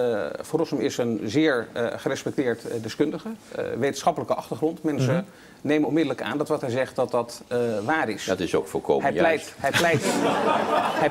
Uh, is een zeer uh, gerespecteerd uh, deskundige, wetenschappelijke achtergrond. Mensen mhm. nemen onmiddellijk aan dat wat hij zegt dat dat waar is. Dat is ook voorkomen. hij pleit. Hij pleit,